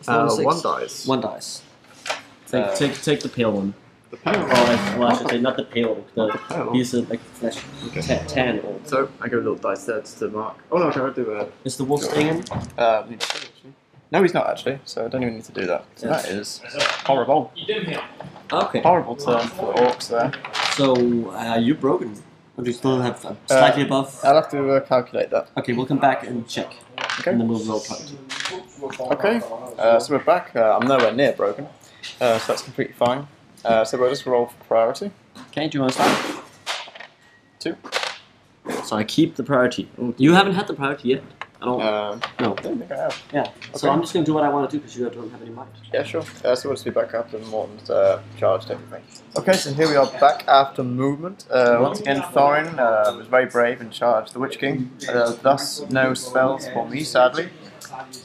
That's Uh, one dice. One dice. Take, Uh, take, take the pale one. The pale Or, I- well, I should say, not the pale orc. The, the pale. he's a like flesh Okay. ta- tan orc. So I go a little dice there to mark. Oh no, can I do a? Is the wolf staying in? Uh, need to do, actually. no, he's not actually. So I don't even need to do that. So Yeah. that is horrible. Okay. Horrible turn for the orcs there. So, uh, are you broken? You still have uh, slightly above? I'll have to uh, calculate that. Okay, we'll come back and check. Okay. And then we'll roll point. Okay, uh, so we're back. Uh, I'm nowhere near broken, uh, so that's completely fine. Uh, so we'll just roll for priority. Okay, do you want to start? Two. So I keep the priority. You haven't had the priority yet. I don't. Um, no. I don't think I have. Yeah. So. I'm just going to do what I want to do because you don't have any mind. Yeah, sure. Uh, so we'll just be back after Morten's uh, charged everything. Okay, so here we are back after movement. Uh, once again, Thorin uh, was very brave and charged the Witch King. Uh, thus, no spells for me, sadly.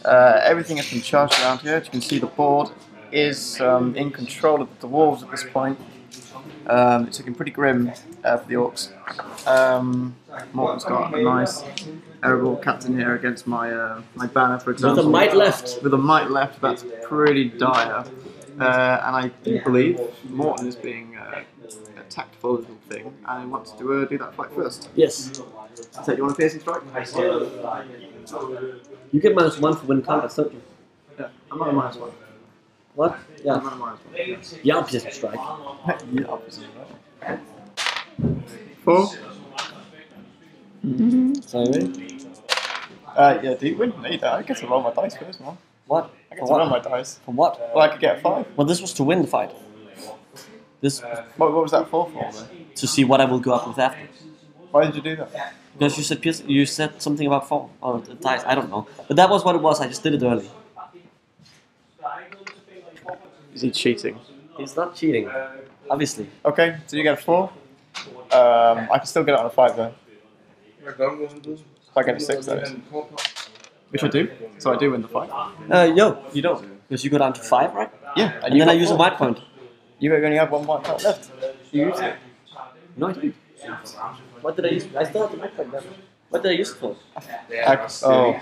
Uh, everything has been charged around here. As you can see, the board is um, in control of the dwarves at this point. Um, it's looking pretty grim uh, for the orcs. Um, Morten's got a nice Erebor captain here against my uh, my banner, for example. With a might left. With a might left, that's pretty dire. Uh, and I do believe Morten is being uh, a tactful little thing, and he wants to uh, do that fight first. Yes. So, do you want a piercing strike? You get minus one for win combats, don't you? Yeah, I'm on a minus one. What? I'm Yeah. on a minus one. Yeah, piercing strike. yeah, obviously. Four. Sorry. Uh, yeah, do you win? No, you don't. I roll my dice first, man. What? I get For to roll my dice. For what? Well, I could get a five. Well, this was to win the fight. This What, what was that for, for then? to see what I will go up with after. Why did you do that? Because you said pierce, you said something about four or the dice. I don't know, but that was what it was. I just did it early. Is he cheating? He's not cheating, obviously. Okay, so you get a four. Um, I can still get it on a five though. If I get a six, that is. Which I do. So I do win the fight. Uh, yo, you don't, because you go down to five, right? Yeah, And you then I got use a white point. You only have one white point left. You used it. No, I didn't. What did I use? I still have the white point left. What did I use it for? I, oh,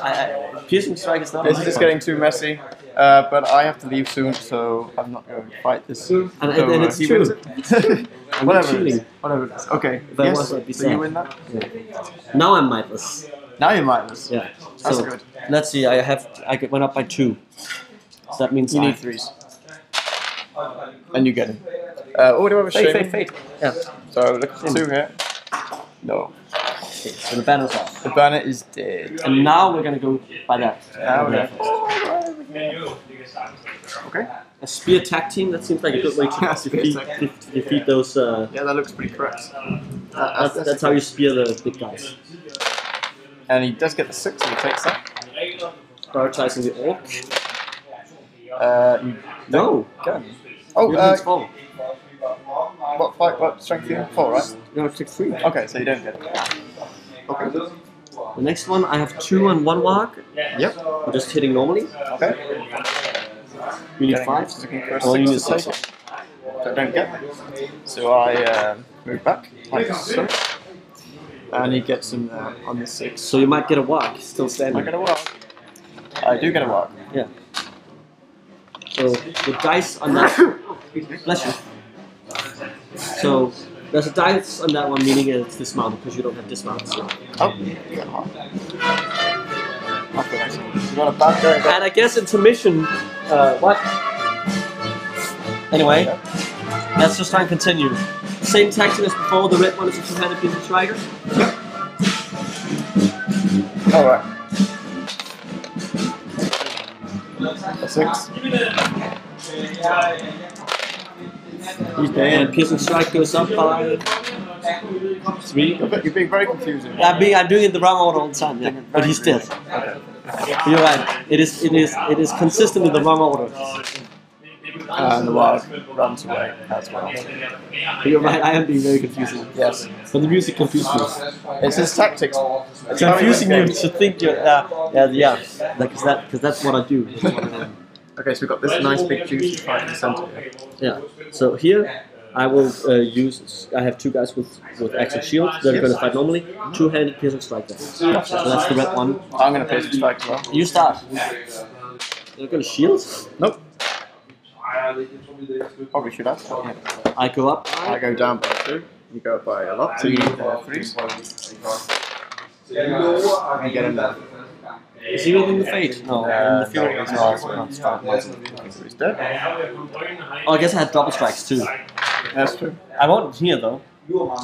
I, I, piercing strike is not. this is just getting too messy. Uh, but I have to leave soon, so I'm not going to fight this. And, So, and, and uh, it's he true. it. Whatever it is. Whatever it is. Okay. Was, yes. Be So you win that. Now I'm mindless. Now you're mindless. Yeah. That's so good. let's see. I have. I went up by two. So that means You I- need threes. And you get it. Uh, oh, do I have a Fate, shame? fate, fate. Yeah. So look at two here. No. Okay, so the banner's off. The banner is dead. And now we're gonna go by that. Now we're gonna- Okay. A spear tag team. That seems like a good way to Spear defeat, to defeat those. Uh, Yeah, that looks pretty correct. Uh, that's, that's how you spear the big guys. And he does get the six, and he takes that. Prioritizing the orc. Uh, No. go. Oh, Your uh, hands what fight? What strength you? Four, right? No, it's six three. Okay, so you don't get it. Okay. The next one, I have two and one mark. Yep. I'm just hitting normally. Okay. You need five. looking for a Oh, you need six. So I don't get. So I uh, move back like so. And he gets him uh, on the six. So you might get a walk, still standing. I get a walk. I do get a walk. Yeah. So the dice are not. Bless you. So there's a dice on that one, meaning it's dismounted because you don't have dismount. So. Oh, you get a walk. Okay. You got a bad going. And I guess intermission. Uh, what? Anyway, let's just try and continue. Same tactic as before. The red one is a two-handed piece of striker. Alright. A six. He's And dead. piercing strike goes up by three. You're, being very confusing. I'm, being, I'm doing it the wrong order all the time, yeah. But he's dead. Okay. You're right. It is. It is. It is consistently the wrong order. And the wild runs away as well. You're right. I am being very confusing. Yes. But the music confused me. It's his tactics. It's confusing you to think you're. Uh, yeah, yeah. Because that. Because that's what I do. That's what I am. Okay, so we've got this nice big juicy fight in the center here. Yeah. So here, I will uh, use. I have two guys with with active shield. They're Yes. going to fight normally. Two-handed piercing strike. There. So that's the red one. I'm going to pierce his strike as well. You start. You're going to shield. Nope. Probably should have. yeah. I go up. I go down by two. You go up by a lot. So you need threes. You get in there. Is he within the fate? No. in Uh, the field. no, he's not. He's not. So he's dead. Oh, I guess I had double strikes too. That's true. I won't here though.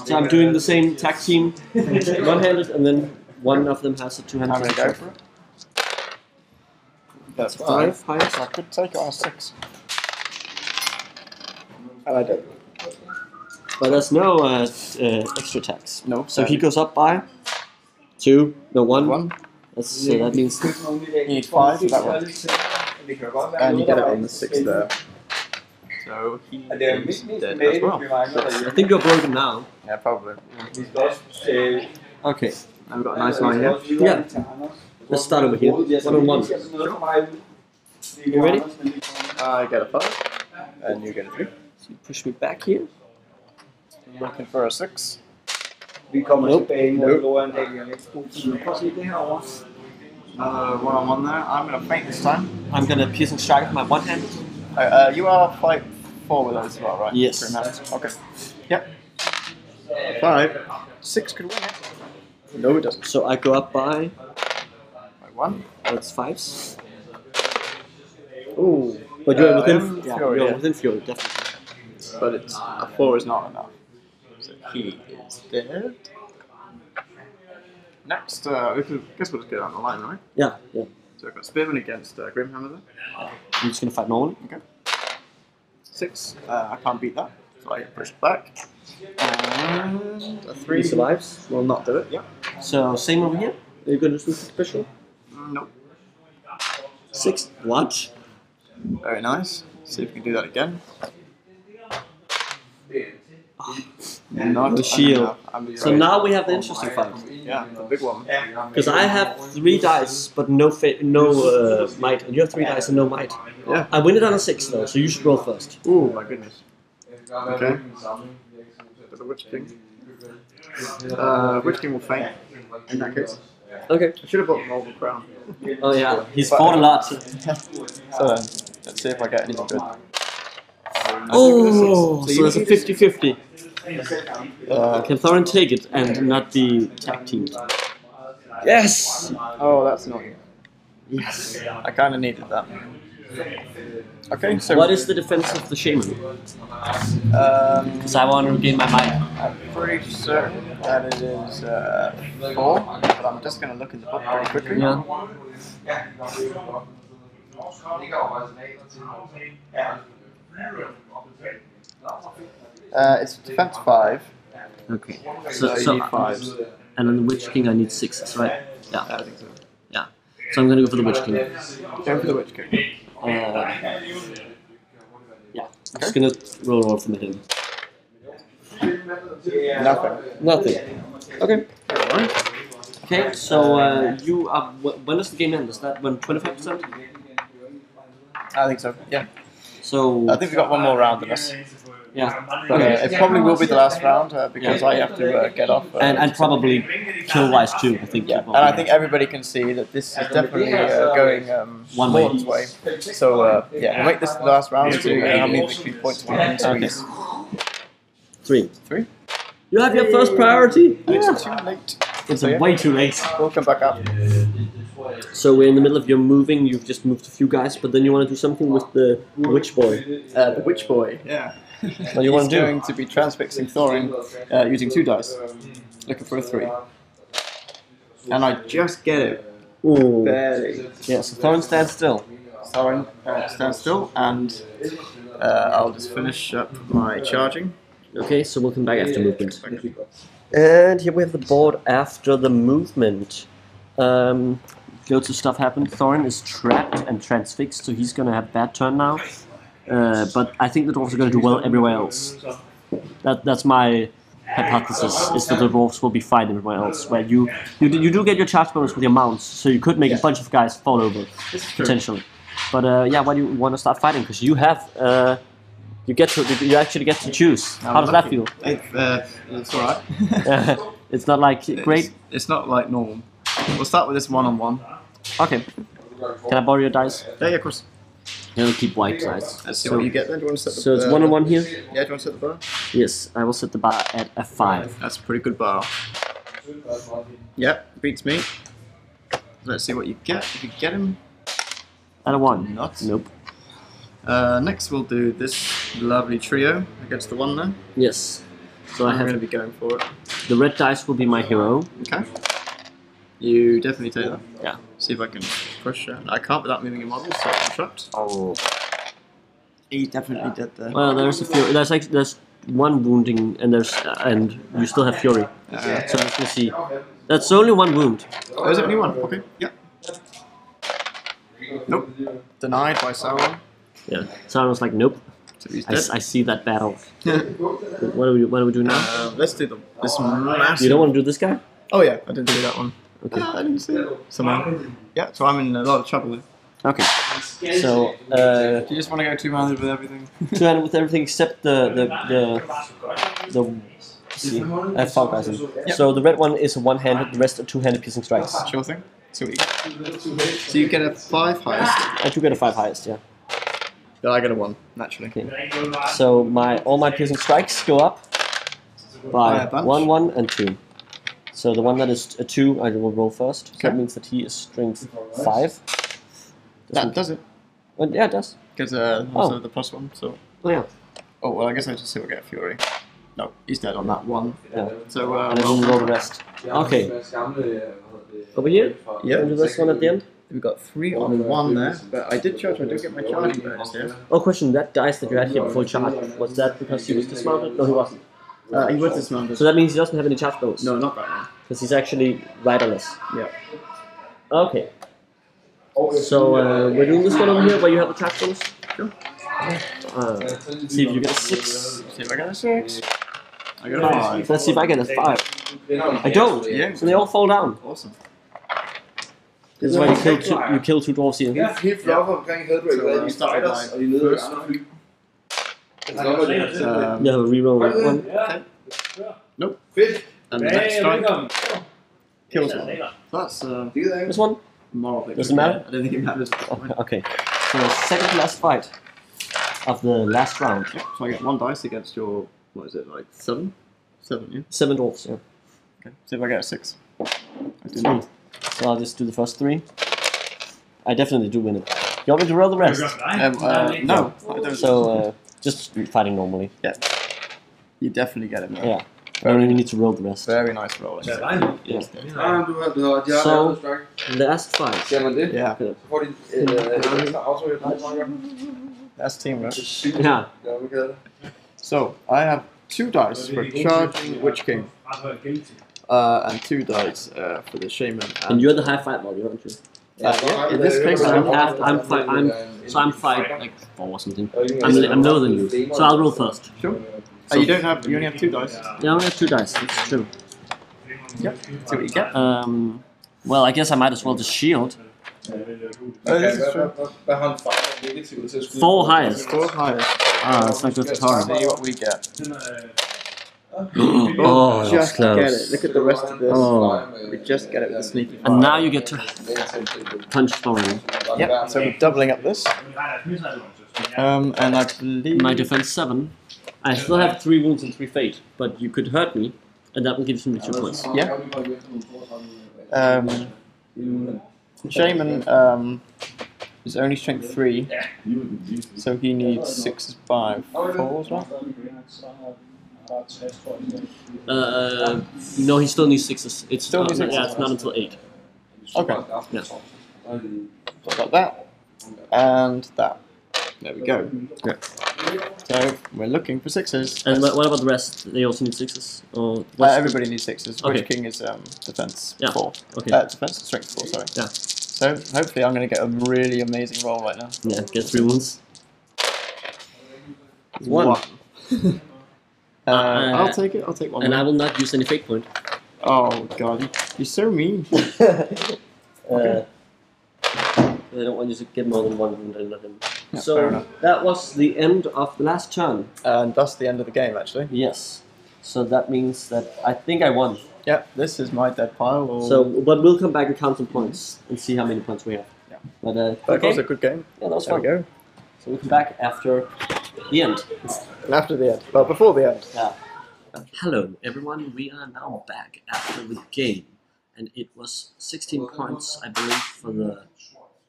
So I'm doing the same tag team, one-handed, and then one of them has a I'm two-handed. going to go for it. That's Five, five. five. So I could take our six. And I don't. But there's no uh, uh, extra tax. No. So he goes up by two, no one. one. That's, so that means You need five for that one. And you get it on the six there. So he is dead as well. I think you're broken now. Yeah, probably. Okay, I've got a nice line here. Yeah. let's start over here. One on one. You ready? I get a five. And you get a three. So you push me back here. I'm looking for a six. Vi kommer Nope. tilbage mod Nope. Loren Hagen. Prøv at se det herovre. Uh, one on one there. I'm going to feint this time. I'm gonna piercing strike with my one hand. Uh, uh, you are fight four with us as well, right? Yes. Grimhand. Okay. Yep. Five. Six could win it. No, it doesn't. So I go up by By one. that's fives. Oh, but you're Uh, within. Yeah, Fury, you're yeah. within fury, definitely. But it's a four is not enough. He is dead. Next, uh, we could, guess we'll just go down the line, right? Yeah, yeah. So I've got Spearman against uh, Grimhammer there. I'm just gonna fight Nolan. Okay. Six. Uh, I can't beat that. So I get pushed back. And a three. He survives. Will not do it. Yep. So same over here. Are you gonna do special? Nope. Six. What? Very nice. See if we can do that again. Not The shield. So now we have the interesting fight. Yeah, the big one. Because I have three dice, but no fa- no uh, might, and you have three dice and no might. Yeah. I win it on a six though, so you should roll first. Ooh, my goodness. Okay. But the Witch King. Uh, Witch King will feint in that case. Okay. I should have bought the Morgul Crown. Oh yeah, he's fought a lot. So then, let's see if I get anything good. Oh, So so you there's a need 50-50. Uh, Can Thorin take it and not be tag teamed? Yes. oh, that's annoying. Yes. I kind of needed that. Okay, so What is the defense of the shaman? Um, Because I want to regain my mind. I'm pretty certain that it is uh, four, but I'm just going to look in the book very quickly. Yeah. Uh, it's defense five. Okay. So, So, so need fives. and on the Witch King I need sixes, right? Yeah. I think so. So I'm gonna go for the Witch King. Go for the witch king. Uh, yeah. I'm just gonna roll roll from him. Nothing. Nothing. Okay. Okay. So uh, you are. When does the game end? Is that when twenty five percent? I think so. Yeah. So I think we've got one more round in us. yeah. But, uh, it probably will be the last round uh, because Yeah. I have to uh, get off. Uh, And and probably kill wise too. I think. yeah, and I think everybody can see that this is definitely uh, going um, One way. Way. So uh, yeah, we'll make this the last round to see uh, how many victory points we can Okay. three. Three. You have your first priority. It's too late. It's So, yeah. way too late. We'll come back up. So we're in the middle of your moving. You've just moved a few guys, but then you want to do something with the witch boy. Uh, the witch boy. Yeah. What do you want to do? going to be transfixing Thorin uh, using two dice, looking for a three. And I just get it. Ooh. Barely. Yeah. So Thorin stands still. Thorin uh, stands still, and uh, I'll just finish up my charging. Okay. So we'll come back after movement. And here we have the board after the movement. Um, loads of stuff happened. Thorin is trapped and transfixed, so he's gonna have bad turn now. Uh, but I think the dwarves are gonna do well everywhere else. That that's my hypothesis. Is that the dwarves will be fine everywhere else. Where you you do, you do get your charge bonus with your mounts, so you could make a bunch of guys fall over potentially. But uh, yeah, why do you want to start fighting? Because you have uh, you get to you actually get to choose. How does that feel? It, uh, it's alright. it's not like great. It's, it's not like normal. We'll start with this one on one. Okay. Can I borrow your dice? Yeah, yeah, of course. Yeah, we'll keep white dice. Let's see So, what you get then. Do you want to set the so it's uh, one on one here. Yeah, do you want to set the bar? Yes, I will set the bar at a five. That's a pretty good bar. Yep, beats me. Let's see what you get. If you get him. At a one. Not. Nope. Uh, next, we'll do this lovely trio against the one there. Yes. So I I'm going to be going for it. the red dice will be my hero. Okay. You definitely take that. Yeah. See if I can push it. I can't without moving your model, so I'm trapped. Oh. He's definitely did there. Well, there's a few. There's like there's one wounding, and there's uh, and you still have fury. Uh, So let's see. That's only one wound. oh, is it only one? Okay. Yeah. Nope. Denied by Sauron. Yeah. Sauron's like, nope. So he's I, dead. s- I see that battle. What do we what do we do now? Uh, let's do the, this massive. You don't want to do this guy? Oh yeah, I didn't do that one. Okay. I didn't see it somehow. Yeah, so I'm in a lot of trouble. Okay. So uh, Do you just want to go two-handed with everything? two handed with everything except the the the the. See, I have five guys in. So the red one is a one handed, the rest are two handed piercing strikes. Sure thing. So, we, so you get a five highest. I do get a five highest, yeah. Yeah, I get a one naturally. Okay. So my all my piercing strikes go up By by a bunch? one, one, and two. So the one that is a two, I will roll first. So that means that he is strength five. Does That does it. Oh, yeah, it does. Because uh, also Oh. the plus one. So. Oh yeah. Oh well, I guess I just still get Fury. No, he's dead on that one. Yeah. So uh, And then we'll roll the rest. Okay. Over here. yeah, And do this one at the end. we got three on one there. But I did charge. I did get my charging bonus here. Oh, question. That dice that you had here before charge was that because he was dismounted? No, he wasn't. Uh, he was dismounted. So that means he doesn't have any charge bonus. no, not that one. Because he's actually riderless. Yeah. Okay. So uh, we're doing this one over here where you have the charge bonus. Sure. Uh, see if you get a six. See if I get a six. I got a five. Let's see if I get a five. I don't. Yeah. So they all fall down. Awesome. This is why you kill two. You kill two dwarves here. Helt flot omkring Headway, Så, hvad vi de starter spiders, med og de nede ved first. Andre fly. Um, You reroll one. Nope. Fedt. And the next strike kills one. That's uh, Det gider. This one. moral victory. Does it matter? I don't think it matters. Okay. okay. So second to last fight of the last round. So I get one dice against your, what is it, like seven? Seven, yeah. Seven dwarves. Yeah. Okay. See if I get a six. I do not. So I'll just do the first three. I definitely do win it. You want me to roll the rest? Um, uh, no, I don't. So uh, just fighting normally. Yeah. You definitely get it. man. Yeah. Or we need to roll the rest. Very nice rolling. Yeah. Ah, du du har, de har lavet stærkt. Last fight. Ser man det? Yeah, Så får de øh, et ekstra autohit. that's teamwork. Yeah. Ja, vi kalder det. So I have two dice for charging Witch King, uh, and two dice uh, for the Shaman. And you're the high fight model, aren't you? uh, yeah, in this case, I'm I'm half. I'm fight. I'm so I'm five, like four or something. I'm li- I'm lower than you, so I'll roll first. Sure. Oh, you don't have. You only have two dice. Yeah, I only have two dice. It's true. Yep. See what you get. Um. Well, I guess I might as well just shield. Oh, this is true. Hvad- Hvad har han fejlet negativt til at skyde? Four highest. Four higher. Ah, that's not good for Tara. See what we get. Oh, that was just get it. Look at the rest of this. Oh. We just get it with a sneaky And now you get to punch Thorin. Yep. So we're doubling up this. Um, and I believe. My defense seven. I still have three wounds and three fate, but you could hurt me, and that will give me two points. Yeah. Um, Shaman um, is only strength three, so he needs six, as right? Uh, no, he still needs sixes. It's Still uh, needs yeah, it's not until eight. Okay. Yeah. So I've got that and that. There we go. Yeah. So we're looking for sixes. And Uh, what, about the rest? They also need sixes, or the- everybody needs sixes. Okay. Witch King is um, defense Yeah. four. Okay. Uh, defense strength four. Sorry. Yeah. So hopefully I'm going to get a really amazing roll right now. yeah, get three wounds. One. Uh, Uh, I'll take it. I'll take one. And more. I will not use any fake point. Oh god, you're so mean. Uh, I don't want you to get more than one wound and let him. Yeah, so that was the end of the last turn. And that's the end of the game, actually. Yes. So that means that I think I won. Yep, this is my dead pile. Or... So, but we'll come back and count some points and see how many points we have. Yeah. But uh, But it was a good game. Yeah, that was There fun. we go. So we'll come back after the end. And after the end, well, before the end. Yeah. Hello, everyone. We are now back after the game, and it was 16 points, I believe, for the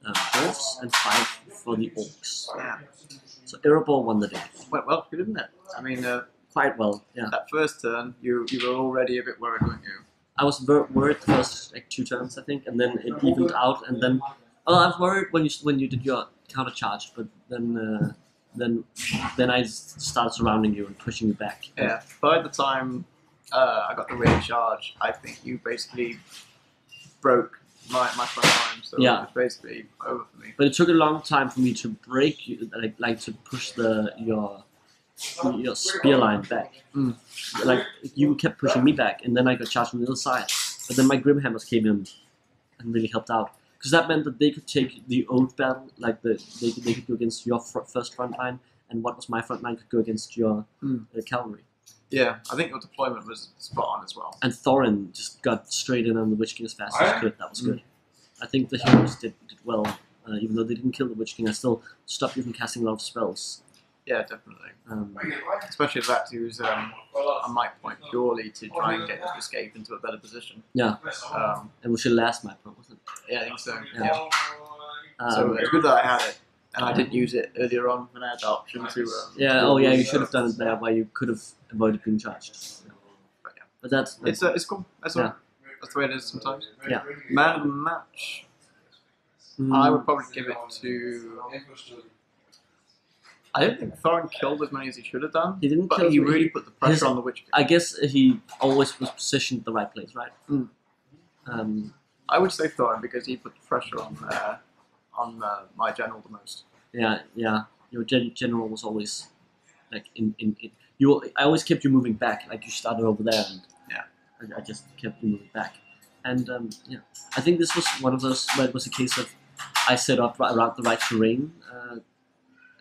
uh, dwarfs and five for the orcs. Yeah. So Erebor won the day Quite well, didn't it? I mean, uh, quite well. Yeah. that first turn, you you were already a bit worried, weren't you? I was ver- worried the first like two turns, I think, and then it evened out, and then oh, I was worried when you when you did your counter charge, but then uh, then then I s- started surrounding you and pushing you back. Yeah. By the time uh, I got the rear charge, I think you basically broke my, my front line, so Yeah. it was basically over for me. But it took a long time for me to break you, like like to push the your your spear line back. Mm. Like you kept pushing me back, and then I got charged from the other side. But then my Grimhammers came in and really helped out because that meant that they could take the old battle, like the they could, they could go against your fr- first front line, and what was my front line could go against your Mm. uh, cavalry. Yeah, I think your deployment was spot on as well. And Thorin just got straight in on the Witch King as fast as he could. That was good. I think the heroes did, did well, uh, even though they didn't kill the Witch King. I still stopped you from casting a lot of spells. Yeah, definitely. Um, Especially if that was um, a mic point purely to try and get to escape into a better position. Yeah. Um, and we should last my point, wasn't it? yeah, I think so. Yeah. Yeah. it? So Um, it's good that I had it, and I didn't use it earlier on when I had the option to. Um, yeah, oh yeah, you should have done it there where you could have avoided being charged. But yeah. But that's It's uh, it's cool. That's all. That's the way it is sometimes. Yeah. Man of the match. mm, I would probably give it to. I don't think Thorin killed as many as he should have done, he didn't but he really put the pressure His- on the Witch King. I guess he always was positioned at the right place, right? Mm. Um, I would say Thorin because he put the pressure on uh, on uh, my general the most. yeah, yeah. Your gen- general was always like in, in, in you. I always kept you moving back. Like you started over there, and Yeah. I, I just kept you moving back. And um, yeah, I think this was one of those where it was a case of I set up right around the right terrain. Uh,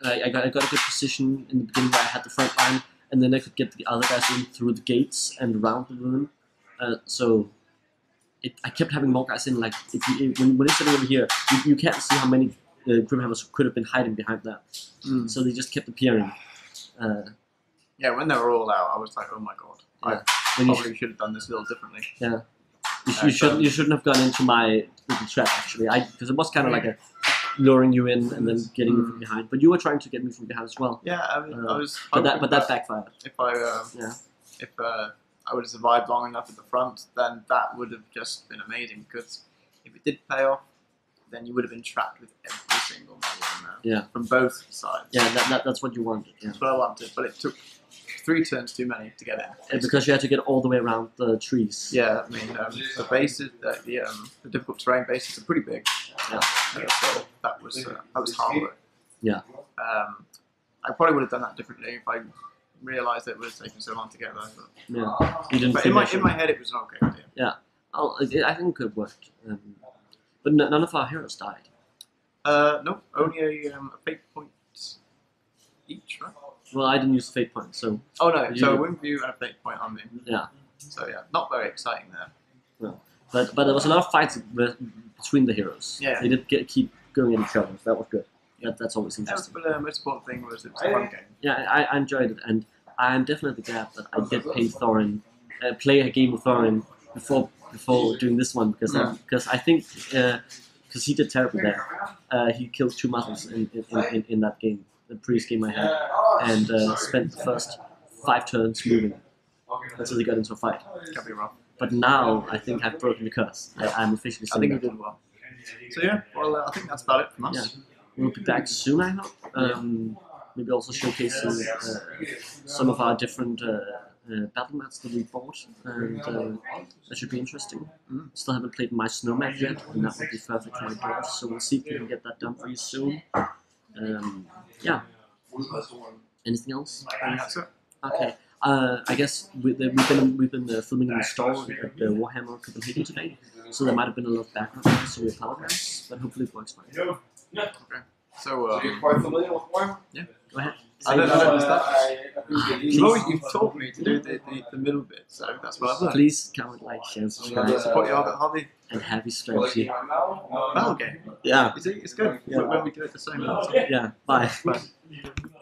I, I got I got a good position in the beginning where I had the front line, and then I could get the other guys in through the gates and around the room. Uh, so it, I kept having more guys in. Like if you, when, when it's sitting over here, you, you can't see how many uh, Grimhammers could have been hiding behind that. Mm. So they just kept appearing. Uh, Yeah, when they were all out, I was like, oh my god, Yeah. I when you, probably should have done this a little differently. you, Uh, you should so- you shouldn't have gone into my little trap actually. I because it was kind of like a luring you in and then getting you from behind. But you were trying to get me from behind as well. Yeah, I, mean, I Uh, was. But that but that backfired. if I uh, Yeah. if uh, I would have survived long enough at the front, then that would have just been amazing. Because if it did pay off, then you would have been trapped with every single medal there. Yeah. From both sides. Yeah, that, that, that's what you wanted. Yeah. That's what I wanted, but it took three turns too many to get in. And because you had to get all the way around the trees. Yeah, I mean, um, the bases, the, the, um, the difficult terrain bases are pretty big. Yeah. Uh, so that was uh, that was hard work. Yeah. Um, I probably would have done that differently if I realised that it was taking so long to get there. But, Yeah. You didn't but in my in my head, it was an okay idea. Oh, I I think it could have worked. Um, but n- none of our heroes died. Uh, no, only a, um, a fate point each, right? Well, I didn't use fate point, so Oh no, You so a wind view a fate point on me. yeah. So yeah, not very exciting there. No. But but there was a lot of fights be- between the heroes. Yeah. They did get, keep going at each other. So that was good. That, that's always That was, interesting. but the most important thing was it was a fun game. Yeah, I, I enjoyed it, and I'm definitely glad that I did play Thorin, uh, play a game with Thorin before before doing this one because Yeah. because I think because he did terribly there. Uh, he killed two muscles in in, in, in, in that game, the previous game I had, and uh, spent the first five turns moving until he got into a fight. Can't be wrong. But now I think I've broken the curse. I, I'm officially I think you did well. So yeah, well, uh, I think that's about it from us. Yeah. We'll be back soon, I hope. Um, maybe also showcasing uh, some of our different uh, uh, battle mats that we bought, and uh, that should be interesting. Mm. Still haven't played my snow map yet, and that would be perfect for my dwarves, so we'll see if we can get that done for you soon. Um, yeah. Anything else? That's it. Okay. Uh, I guess we, we've been we've been uh, filming in the store at the Warhammer Copenhagen today, so there might have been a lot of background noise, so we apologize, but hopefully it works fine. Okay. So Are you're quite familiar with Warhammer? Yeah, go ahead. I don't, I don't understand. Please. You've always you've taught me to do the, the, the middle bit, so that's what I've learned. Please comment, like, share, subscribe, Support your hobby- hobby. And happy strategy. Battle game. Yeah, You see, it's good Yeah. when we do it the same. yeah. Bye. But